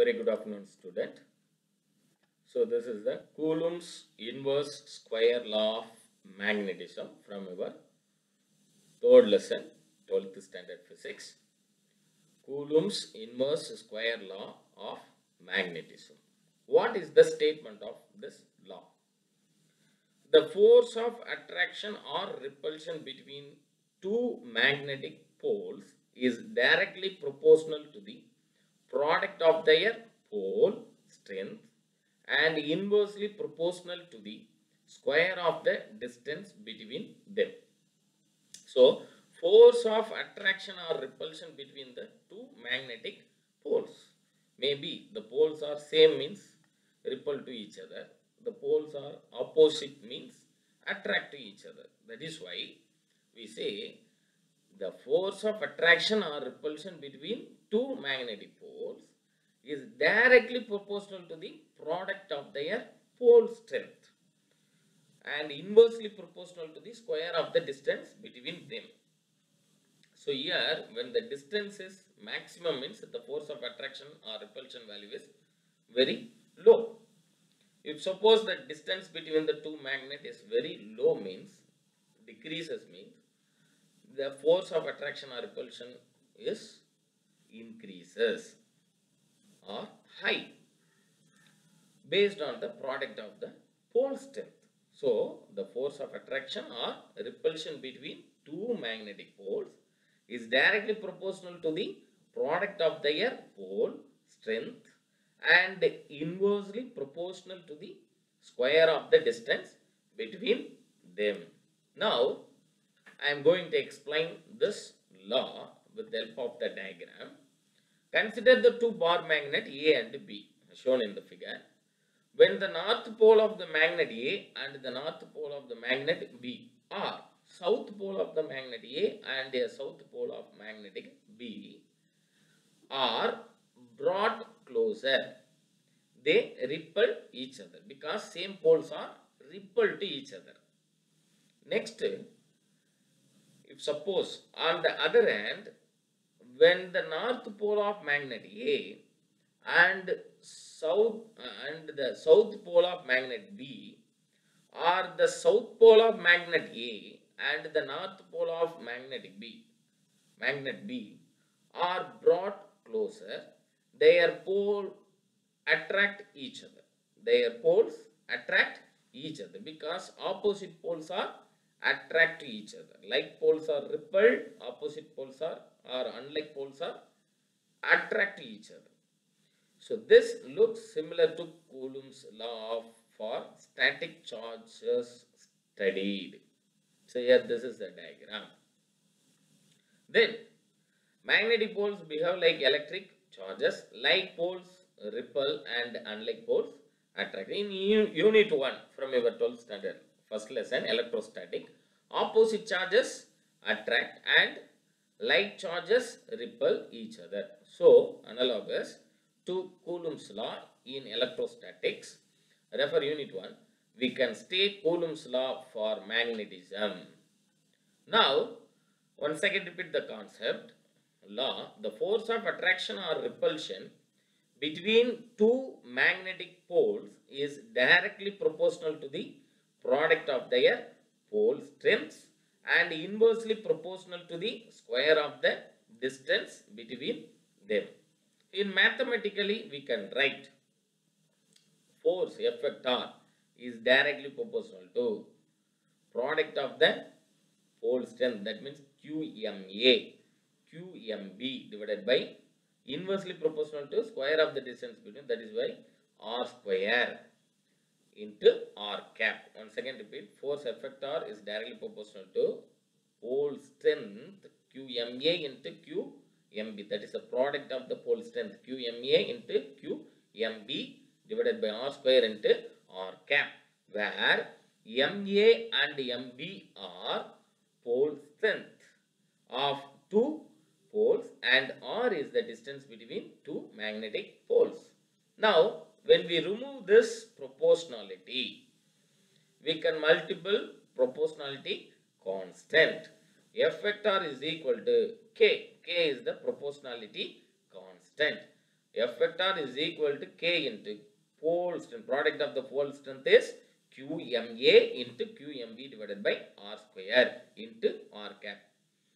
Very good afternoon, student. So this is the Coulomb's inverse square law of magnetism from your third lesson, 12th standard physics. Coulomb's inverse square law of magnetism. What is the statement of this law? The force of attraction or repulsion between two magnetic poles is directly proportional to the product of their pole strength and inversely proportional to the square of the distance between them. So, force of attraction or repulsion between the two magnetic poles. Maybe the poles are same means repel to each other. The poles are opposite means attract to each other. That is why we say the force of attraction or repulsion between two magnetic is directly proportional to the product of their pole strength and inversely proportional to the square of the distance between them. So here when the distance is maximum means the force of attraction or repulsion value is very low. If suppose the distance between the two magnet is very low means decreases means the force of attraction or repulsion is increases or high based on the product of the pole strength. So, the force of attraction or repulsion between two magnetic poles is directly proportional to the product of their pole strength and inversely proportional to the square of the distance between them. Now, I am going to explain this law with the help of the diagram. Consider the two bar magnet A and B shown in the figure. When the north pole of the magnet A and the north pole of the magnet B are south pole of the magnet A and a south pole of magnetic B are brought closer, they repel each other because same poles are repelled to each other. Next, if suppose on the other hand, when the north pole of magnet A and south and the south pole of magnet B are the south pole of magnet A and the north pole of magnetic B magnet B are brought closer. Their pole attract each other. Their poles attract each other because opposite poles are attract to each other like poles are repelled opposite poles are or unlike poles are attract to each other so this looks similar to Coulomb's law for static charges studied. So here this is the diagram. Then magnetic poles behave like electric charges, like poles repel and unlike poles attract. In unit 1 from your 12th standard first lesson electrostatic, opposite charges attract and like charges repel each other. So analogous to Coulomb's law in electrostatics. Refer unit 1. We can state Coulomb's law for magnetism. Now, once again repeat the concept. Law, the force of attraction or repulsion between two magnetic poles is directly proportional to the product of their pole strengths and inversely proportional to the square of the distance between them. In mathematically, we can write force F vector is directly proportional to product of the pole strength. That means QMA, QMB divided by inversely proportional to square of the distance between that is why R square into R cap. Once again repeat force effect R is directly proportional to pole strength QMA into Q MB. That is the product of the pole strength QMA into QMB divided by R square into R cap where MA and MB are pole strength of two poles and R is the distance between two magnetic poles. Now when we remove this proportionality we can multiple proportionality constant. F vector is equal to K. K is the proportionality constant. F vector is equal to K into pole strength. Product of the pole strength is QMA into QMB divided by R square into R cap.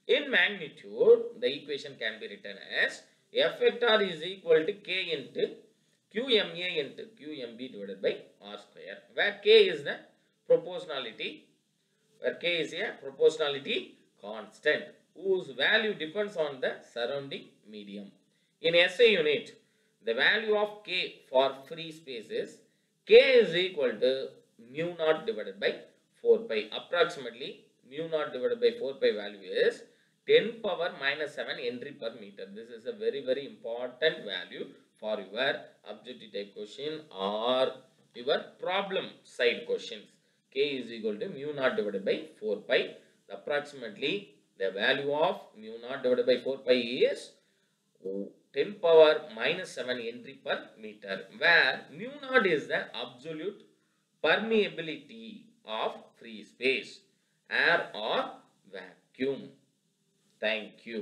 In magnitude, the equation can be written as F vector is equal to K into QMA into QMB divided by R square, where K is the proportionality, where K is a proportionality constant, whose value depends on the surrounding medium. In SI unit, the value of K for free space is K is equal to mu naught divided by 4 pi. Approximately mu naught divided by 4 pi value is 10 power minus 7 Henry per meter. This is a very very important value for your objective type question or your problem side questions. K is equal to mu naught divided by 4 pi. Approximately the value of mu naught divided by 4 pi is 10 power minus 7 Henry per meter where mu naught is the absolute permeability of free space air or vacuum. Thank you.